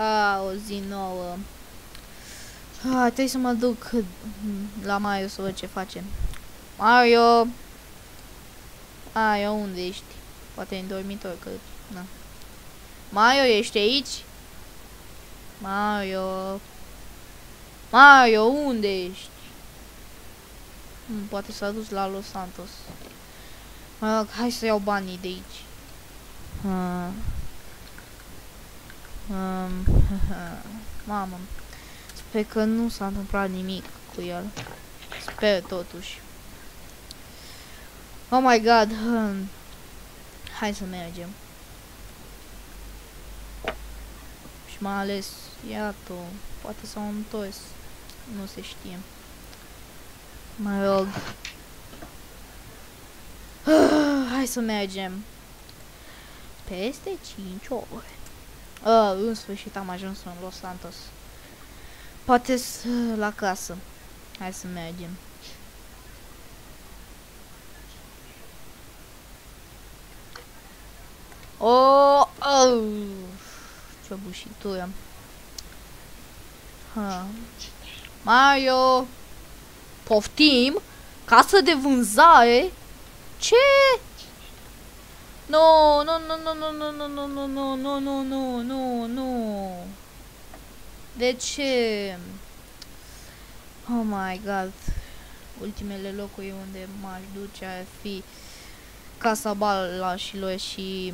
A, o zi nouă. A, trebuie să mă duc la Mario să văd ce face. Mario! Mario, unde ești? Poate în dormitor, că... Na. Mario, ești aici? Mario... Mario, unde ești? Hmm, poate s-a dus la Los Santos. Mă rog, hai să iau banii de aici. Uh. Um, mamă. Sper că nu s-a întâmplat nimic cu el. Sper totuși. Oh my god. Hmm. Hai să mergem. Și mai ales, iată, poate s-au întors. Nu se știe. Mă rog. Hai să mergem. Peste 5 ore. Uh, în sfârșit am ajuns în Los Santos. Poate la casă. Hai să mergem. Oh, oh. Ce bușitură. Ha. Mario. Poftim. Casă de vânzare. Ce? No, no, no, no, no, no, no, no, no, no, no, no, no, no. De ce? Oh my god. Ultimele locuri unde m-aș duce ar fi Casa Balașilor și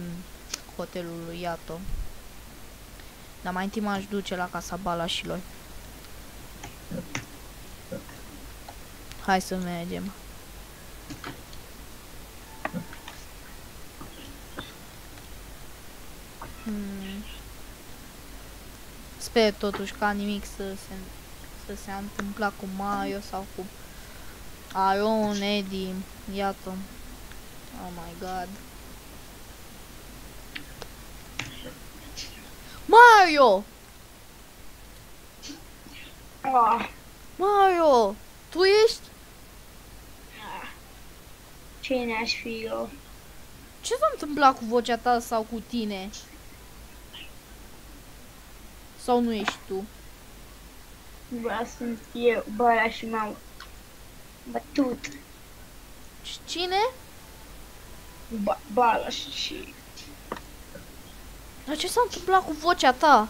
hotelul lui Iato. Dar mai întâi m-aș duce la Casa Balașilor. Hai să mergem. Sper totuși ca nimic să se, să se întâmpla cu Mario sau cu Aaron, Eddie, iată. Oh my god. Mario! Ah, Mario! Tu ești? cine aș fi eu? Ce s-a întâmplat cu vocea ta sau cu tine? Sau nu ești tu? Bă, sunt eu, bă, și m-au bătut. Și Cine? Ba, bala și... Dar ce s-a întâmplat cu vocea ta?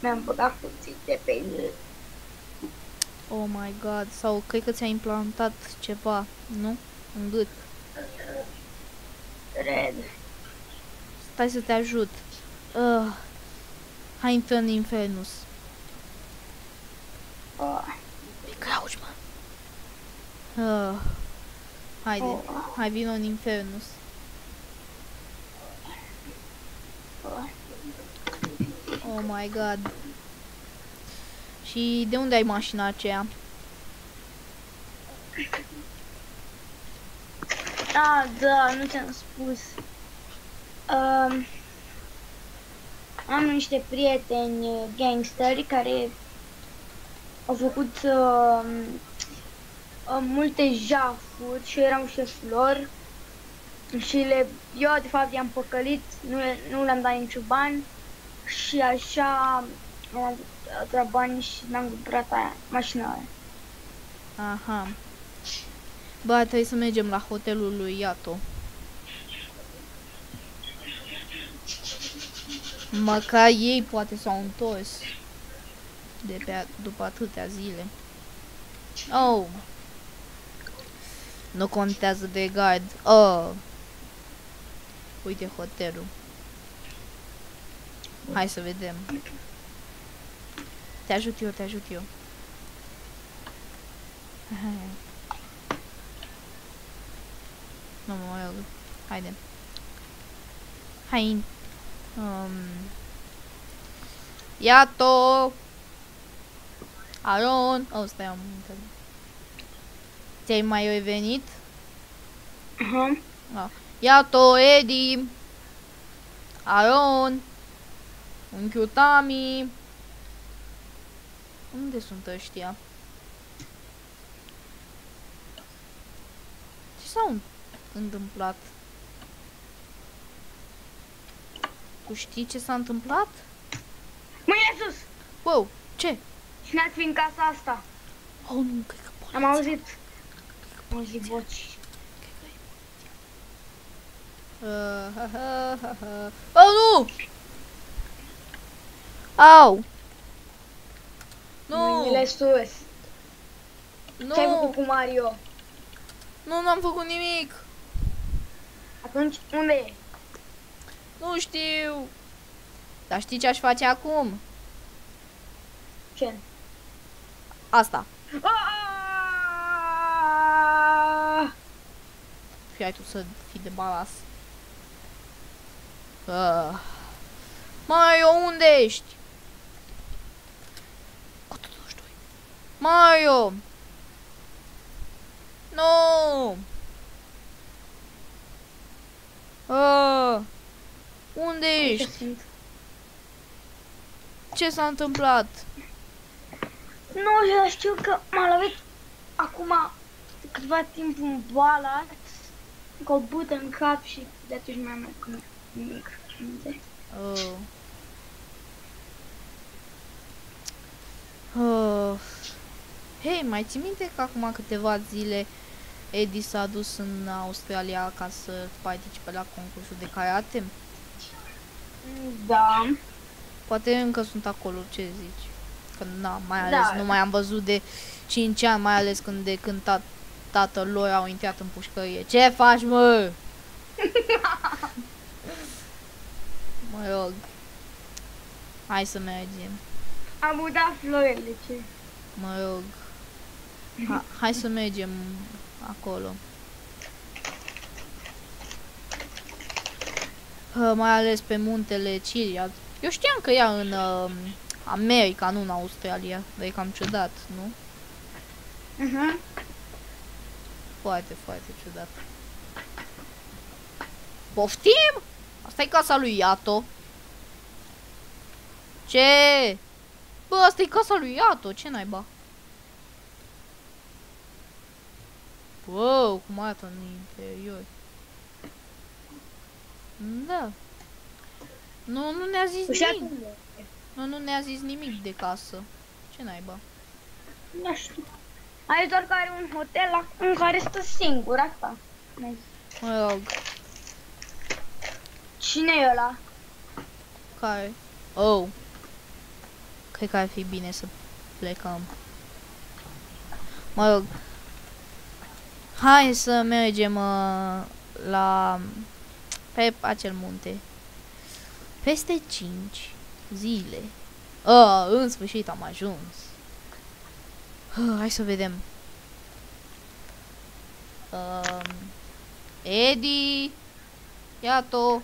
Mi-am băgat cuțite pe el. Oh my god, sau cred că ți-a implantat ceva, nu? În gât. Red. Stai să te ajut. Uh, hai intră în Infernus. Oh, E crouch, mă. Uh, haide, oh, hai vino în Infernus. oh. Oh my god. Și de unde ai mașina aceea? Da, da, nu ți-am spus. Um, am niște prieteni uh, gangsteri care au făcut uh, uh, multe jafuri și eu eram șeful lor și le, eu de fapt i-am păcălit, nu, le, nu le-am dat niciun bani și așa am avut atâta bani și mi-am cumpărat aia, mașina aia. Aha. Ba, trebuie să mergem la hotelul lui Iato. Măcar ei poate s-au întors de pe după atâtea zile. Oh. Nu contează de gard. Oh. Uite hotelul. Hai să vedem. Te ajut eu, te ajut eu. Nu mă rog. Haide. Hai. Um. Iato! Aron! Oh, stai, am uitat. Ți-ai mai revenit? Aha. Ah. Iato, Edi! Aron! Unchiul Tami! Unde sunt ăștia? Ce s-au întâmplat? Tu știi ce s-a întâmplat? Mâine sus! Wow, ce? Cine ar fi în casa asta? Oh, nu, cred că poliția. Am auzit. Am auzit voci. Uh, ha, ha, ha, ha. Oh, nu! Au! Nu! Mâinile sus. Ce ai făcut Nu! cu Mario? Nu, n-am făcut nimic! Atunci, unde e? Nu știu! Dar știi ce aș face acum? Ce? Asta. Aaaa! Fii ai tu să fii de balas. Uh. Mario, unde ești? 122. Mario! Nu! Uh. Unde Ce ești? sunt? Ce s-a întâmplat? Nu, eu știu că m-a lovit acum câtva timp un boala cu o bută în cap și de atunci mai am cu nimic. aminte. Oh. Oh. Hei, mai ții minte că acum câteva zile Eddie s-a dus în Australia ca să participe la concursul de karate? Da. Poate încă sunt acolo, ce zici? Că na, mai ales Da. nu mai am văzut de 5 ani, mai ales când de când ta, tatăl lor au intrat în pușcărie. Ce faci, mă? mă rog. Hai să mergem. Am udat florile, ce? Mă rog. Ha, hai să mergem acolo. Mai ales pe muntele Ciriat. Eu știam că ea în uh, America, nu în Australia. Dar e cam ciudat, nu? Mhm. Foarte, foarte ciudat. Poftim? asta e casa lui Iato. Ce? Bă, asta e casa lui Iato, ce naiba? Wow, cum arată în interior. Da. Nu, nu ne-a zis Și nimic. acum, Nu, nu ne-a zis nimic de casă. Ce naiba? nu știu. Ai doar că are un hotel la- în care stă singur, asta. Mi-a zis. Mă rog, Cine e ăla? care? Oh. Cred că ar fi bine să plecăm. Mă rog. Hai să mergem uh, la pe acel munte. Peste 5 zile. Uh, în sfârșit am ajuns. Uh, hai să vedem. Um, Eddie, Iato,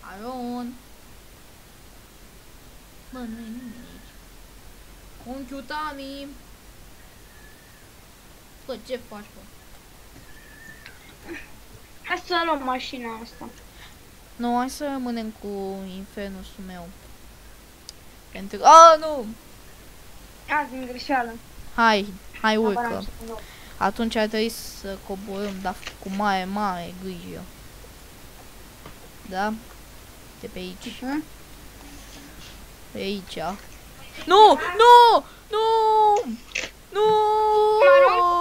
Aron. Bă, nu e nimeni aici. Unchiul Tami. Bă, ce faci, bă? Hai să luăm mașina asta. Nu, hai să rămânem cu infernusul meu. Pentru că... Ah, nu! Azi din greșeală. Hai, hai Apăram urcă. și cu nou. Atunci ar trebui să coborâm, dar cu mare, mare grijă. Da? De pe aici. Mhm. Pe aici. Nu! Nu! Nu! Nu! Nu!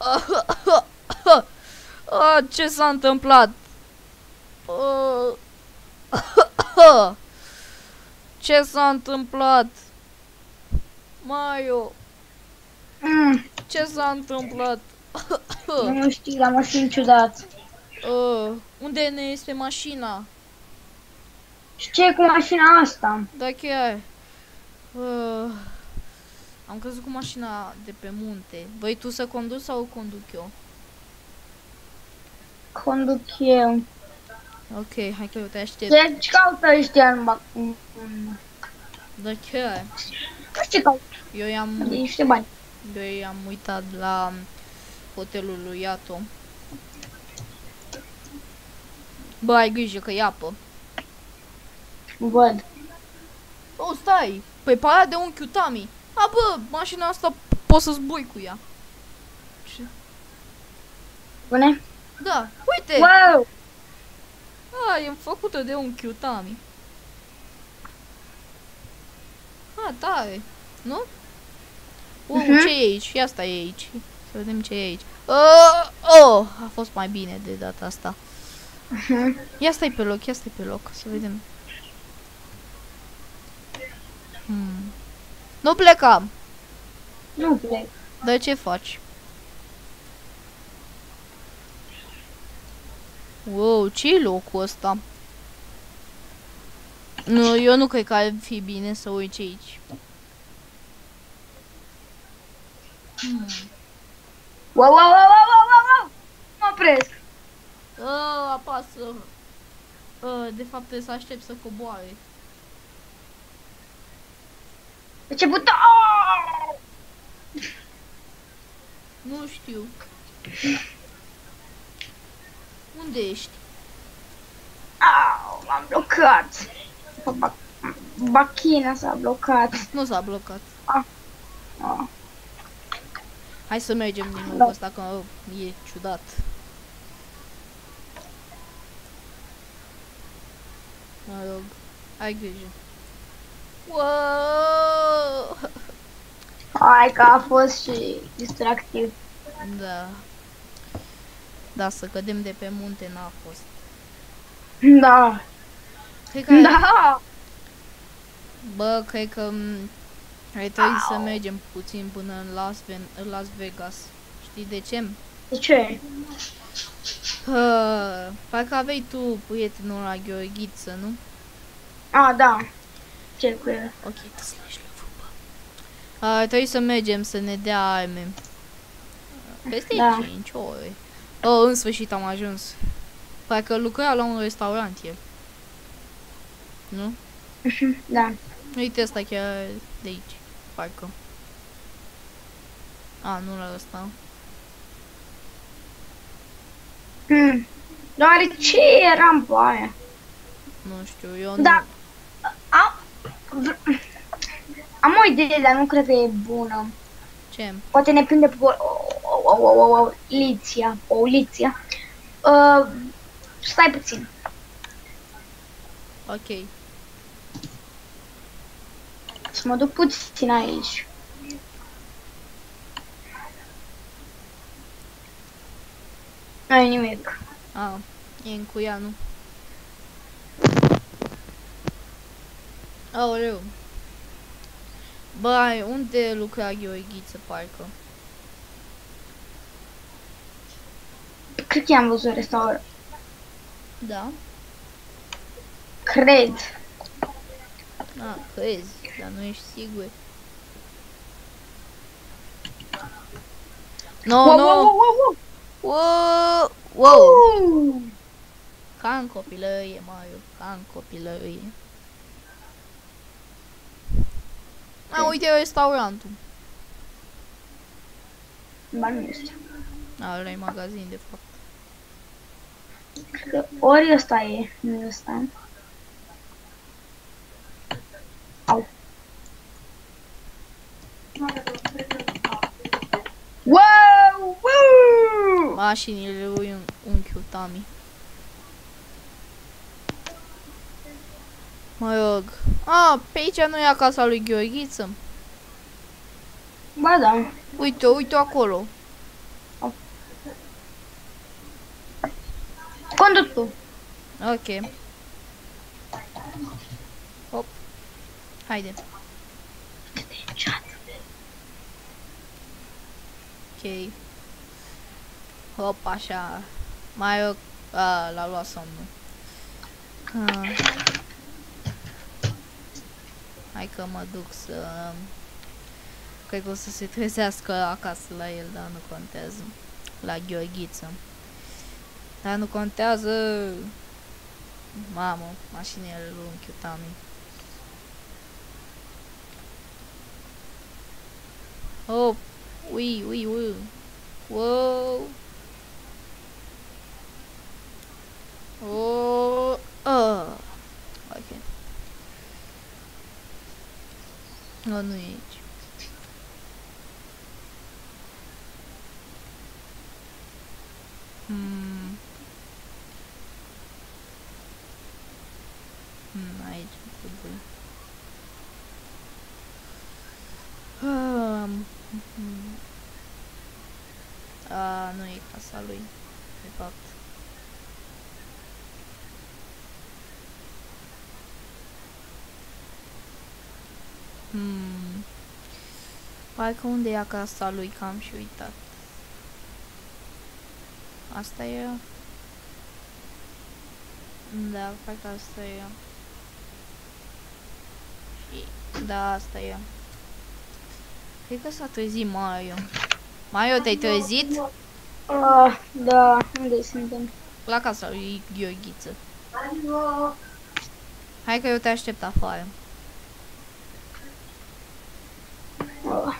Ah, ce s-a întâmplat? Ah. Ce s-a întâmplat? Mario, Mm. Ce s-a întâmplat? Nu știu, la mașini ciudat. Uh, unde ne este mașina? Și ce e cu mașina asta? Da, chiar. Uh, am căzut cu mașina de pe munte. Vrei tu să conduci sau conduc eu? Conduc eu. Ok, hai că eu te aștept. Ce, ce caută ăștia în bac... în- în- Da, chiar. Nu știu ce caută, Eu i-am, niște bani. eu i-am uitat la hotelul lui Iato. Bă, ai grijă că e apă. Văd. Oh, stai! Păi pe aia de unchiul Tami. A, bă, mașina asta poți să zbui cu ea. Ce? Bune? Da, uite! Wow! A, e făcută de unchiul Tami. A, tare. Nu? Uh, Mhm. ce e aici? Ia stai aici. Să vedem ce e aici. Uh, oh, a fost mai bine de data asta. Mhm. Ia stai pe loc, ia stai pe loc, să vedem. Hmm. Nu pleca. Nu plec. Dar ce faci? Wow, ce e locul ăsta? Nu, eu nu cred că ar fi bine să uiți aici. Hmm. Wow, wow, wow, wow, wow, wow, wow! Mă opresc. Uh, apasă. Uh, de fapt trebuie să aștept să coboare. Pe ce buton? Oh! Nu știu. Unde ești? Au, m-am blocat. Ba- Bachina s-a blocat. Nu s-a blocat. Oh. Hai să mergem din nou Da. pe ăsta că e ciudat. Mă rog, ai grijă. Wow! Hai că a fost și distractiv. Da. Da, să cădem de pe munte n-a fost. Da. Cred că, Da. bă, cred că m, ar trebui să Au. mergem puțin până în Las, Ven- în Las Vegas. Știi de ce? De ce? Uh, parcă aveai tu prietenul la Gheorghiță, nu? A, da. Ce cu el? Ok, te slași la fotbal. Ar trebui să mergem să ne dea arme. Peste Da. 5 ore. Oh, în sfârșit am ajuns. Parcă lucra la un restaurant el. Nu? Da. Uite asta chiar de aici. Parcă. A, nu la ăsta. Hmm. Doar ce e rampa aia? Nu știu, eu Da. Am, am o idee, dar nu cred că e bună. nu. Ce? Poate ne prinde pe o, o, o, o, o, o liția. O liția. Uh, stai puțin. Ok. Să mă duc puțin aici. Nu e nimic. A, e în cuia, nu? Aoleu. Băi, unde lucra Gheorghiță, parcă? Cred că am văzut restaurant. Da? Cred. A, crezi, dar nu ești sigur. No, wow, no! wow, wow, wow, Wow! Wow! wow. Ca în copilărie, Mario, ca în copilărie. A, uite restaurantul. Ba nu este. A, ăla e magazin, de fapt. Cred că ori ăsta e, nu ăsta. Au. Wow! Wow! Mașinile lui un- unchiul Tami. Mă rog. A, pe aici nu e acasă lui Gheorghiță. Ba da. Uite, uite acolo. Conduc tu. Ok. Hop. Haide. Ok. Hop, așa. Mai o... A, l-a luat somnul. Ah. Hai că mă duc să... Cred că o să se trezească acasă la el, dar nu contează. La Gheorghiță. Dar nu contează... Mamă, mașinile lui unchiul Tami. Oh, ui, ui, ui. Wow. Oh, uh. Ok. Nu, nu e aici. Hmm. Hmm, aici trebuie. Um, hmm. A, nu e casa lui, de fapt. Hmm. Parcă unde e casa lui, că am și uitat. Asta e? Da, parcă asta e. Și... Da, asta e. Cred că s-a trezit Mario. Mario, te-ai trezit? Uh, da, unde suntem? La casa lui Gheorghiță. Hai că eu te aștept afară. Uh.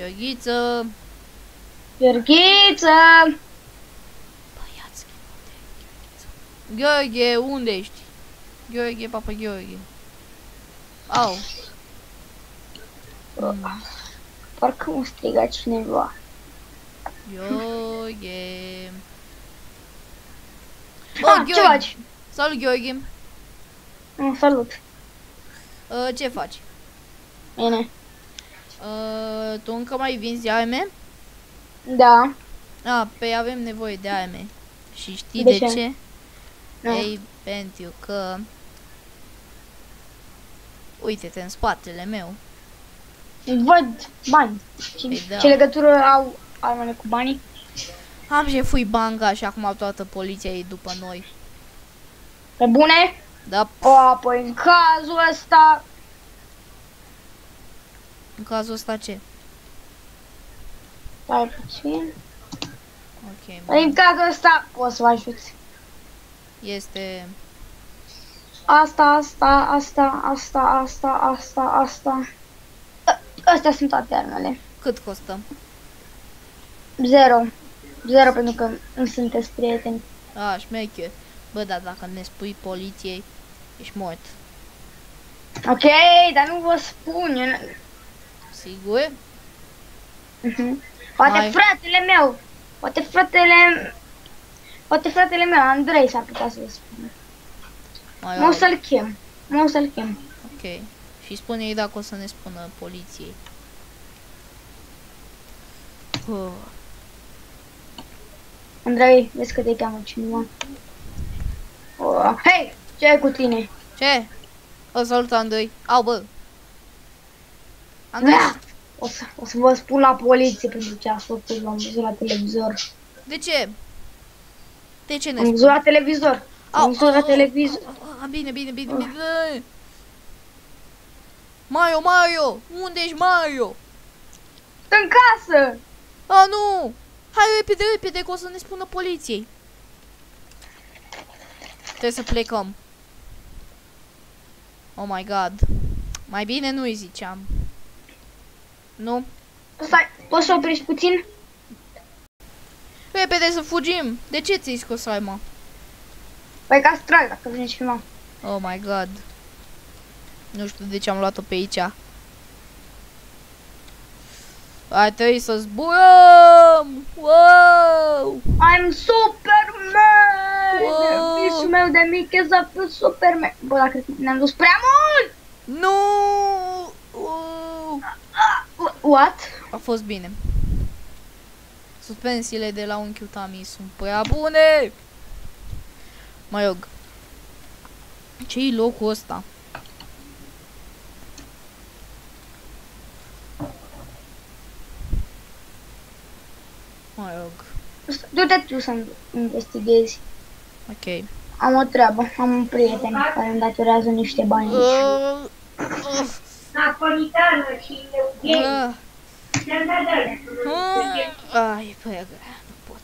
Gheorghiță! Gheorghiță! Băiați, unde e Gheorghiță? Gheorghe, unde ești? Gheorghe, papa Gheorghe. Au. Mm. Parcă mă striga cineva. Gheorghe. Ah, Oh, ce Gheorghe. faci? Salut, Gheorghe. Mm, salut. Uh, ce faci? Bine. Uh, tu încă mai vinzi arme? Da. Ah, pe avem nevoie de arme. Și știi De de, ce? ce? Nu. Ei, pentru că... Uite-te în spatele meu. Văd bani. Ce, Păi da. ce legătură au armele cu banii? Am jefui banga și acum toată poliția e după noi. Pe bune? Da, O, păi în cazul ăsta... în cazul ăsta ce? Stai puțin. Ok, Păi în cazul ăsta poți să vă ajuți. este... Asta, asta, asta, asta, asta, asta, asta. Ă- Astea sunt toate armele. Cât costă? Zero. Zero pentru că nu sunteți prieteni. A, șmecher. Bă, dar dacă ne spui poliției, ești mort. Ok, dar nu vă spun. eu n- Sigur? Mhm. Poate Mai- fratele meu. Poate fratele... Poate fratele meu, Andrei, s-ar putea să vă spună. Mai Mă o au. să-l chem. Mă o să-l chem. Ok. Și spune-i dacă o să ne spună poliției. Oh. Andrei, vezi că te cheamă cineva. Oh. Hei, ce ai cu tine? Ce? O salut, Andrei. Au, bă. Andrei, Da. O să, o să vă spun la poliție pentru ce ați făcut, l-am văzut la televizor. de ce? De ce ne Am spui? văzut la televizor. Am văzut la televizor. Ah, bine, bine, bine, bine. Mario, Mario! Unde ești, Mario? În casă! Ah, nu! Hai repede, repede, că o să ne spună poliției. Trebuie să plecăm. Oh my god. Mai bine nu-i ziceam. Nu? Stai, poți să oprești puțin? Repede să fugim! De ce ți-ai scos arma? Păi ca să trag dacă vine cineva. Oh my god. Nu știu de ce am luat-o pe aici. Ar trebui să zburăm! Wow! I'm Superman! Wow. Visul meu de mic e să fiu Superman. Bă, dar cred că ne-am dus prea mult! Nu! Wow! Wh- What? A fost bine. Suspensiile de la unchiul Tami sunt prea bune! Mă rog. Ce-i locul ăsta? Mă rog. Du-te tu să investighezi. Ok. Am o treabă, am un prieten care îmi datorează niște bani. Uh, uh, Napolitană și Eugen. uh, Da, da, da. uh. Ai, păi, nu pot.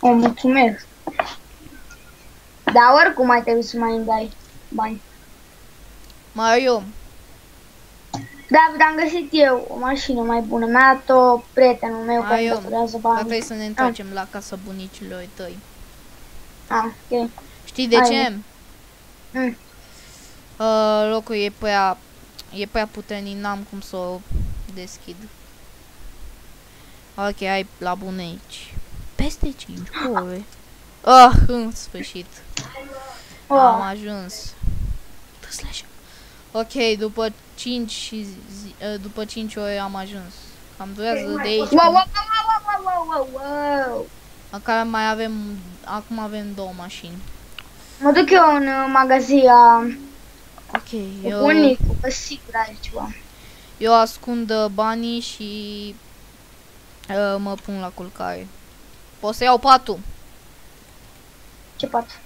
O mulțumesc. Dar oricum mai trebuie să mai îmi dai bani. Mario, Da, dar am găsit eu o mașină mai bună. Mi-a dat-o prietenul meu care Mario, îmi datorează dar bani. trebuie să ne întoarcem la casa bunicilor tăi. Ah, ok. Știi de Hai, ce? Mm. Uh, locul e prea, e prea puternic, n-am cum să o deschid. Ok, hai la bunici. Peste 5 ore. Ah, în sfârșit. Am Oh, ajuns. Dă slash. Ok, după 5 și zi, uh, după 5 ore am ajuns. Cam durează de aici. wow, wow, wow, wow, wow, wow, wow, wow. Măcar mai avem, acum avem două mașini. Mă duc eu în uh, magazia Ok, cu eu, bunicul, că sigur are ceva. eu ascund uh, banii și uh, mă pun la culcare. Pot să iau patul. Ce pat?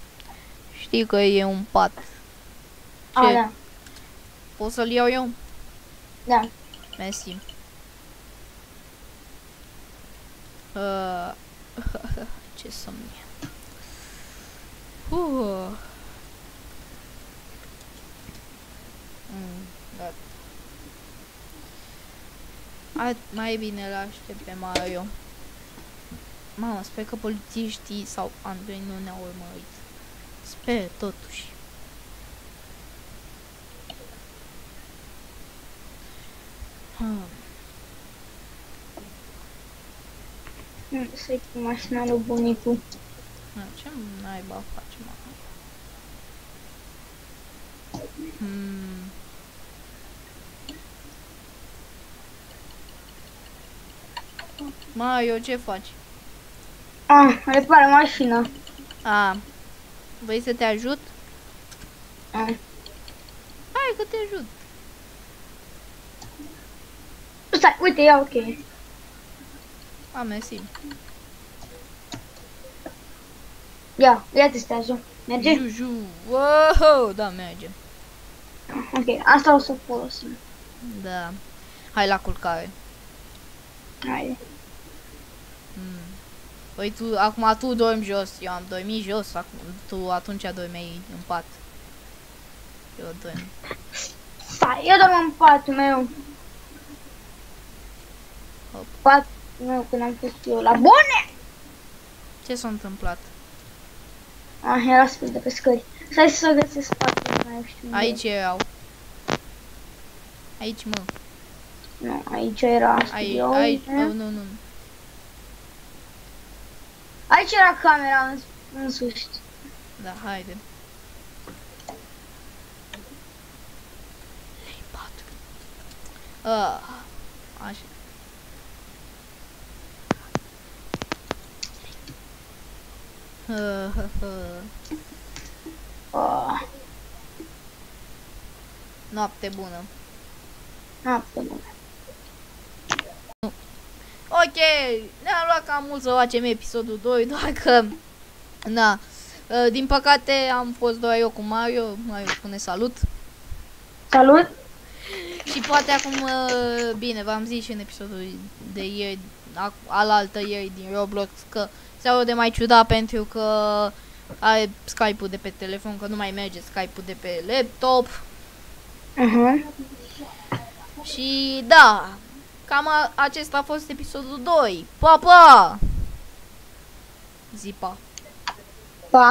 Știi că e un pat. Ah, Ce? da, Pot să-l iau eu? da. Mersi. Uh, ce somn e. Uh. Mm, gata. Hai, mai bine îl aștept pe Mario. Mamă, sper că polițiștii sau Andrei nu ne-au urmărit. Sper, totuși. Hmm. Mm, Să-i cu mașina lui bunicul. Na, ce naiba facem acum? Hmm. Mario, ce faci? Ah, repar mașina. A, vrei să te ajut? Ah. Hai că te ajut. Stai, uite, ia ok. A, mersi. Ia, ia testează. Merge? Juju. Wow, da, merge. Ok, asta o să folosim. Da. Hai la culcare. Haide. Mm. Păi tu, acum tu dormi jos, eu am dormit jos, acum, tu atunci dormeai în pat. Eu dorm. Stai, eu dorm în patul meu. Hop. Patul meu când am fost eu la bune. Ce s-a întâmplat? Ah, era sus de pe scări. Stai să găsesc patul meu, știu unde Aici erau. Aici, mă. e. Nu, aici era Aici, studioul aici. meu. Oh, nu, nu. Aici era camera în, în sus. Da, haide. Lei 4. Ah, așa. Uh, uh, uh. Oh, Noapte bună. noapte bună. Ok, ne-am luat cam mult să facem episodul 2, doar că... Na, uh, din păcate am fost doar eu cu Mario, Mario spune salut. Salut! Și poate acum, uh, bine, v-am zis și în episodul de ieri, ac- alaltă ieri din Roblox, că se aude mai ciudat pentru că are Skype-ul de pe telefon, că nu mai merge Skype-ul de pe laptop. Uh-huh. Și da, cam a, acesta a fost episodul 2. Pa, pa! Zipa. Pa!